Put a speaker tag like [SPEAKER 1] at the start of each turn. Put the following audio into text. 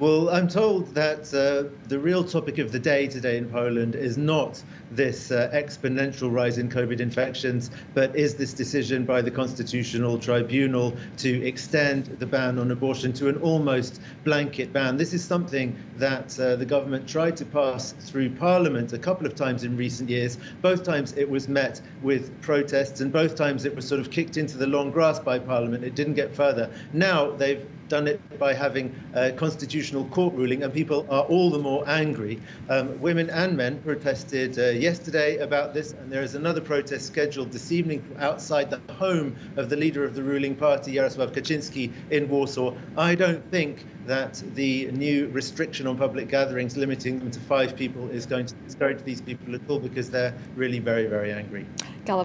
[SPEAKER 1] Well, I'm told that uh, the real topic of the day today in Poland is not this uh, exponential rise in COVID infections, but is this decision by the Constitutional Tribunal to extend the ban on abortion to an almost blanket ban. This is something that uh, the government tried to pass through Parliament a couple of times in recent years. Both times it was met with protests, and both times it was sort of kicked into the long grass by Parliament. It didn't get further. Now they've done it by having a constitutional court ruling, and people are all the more angry. Um, women and men protested uh, yesterday about this, and there is another protest scheduled this evening outside the home of the leader of the ruling party, Jarosław Kaczynski, in Warsaw. I don't think that the new restriction on public gatherings, limiting them to five people, is going to discourage these people at all because they're really very, very angry.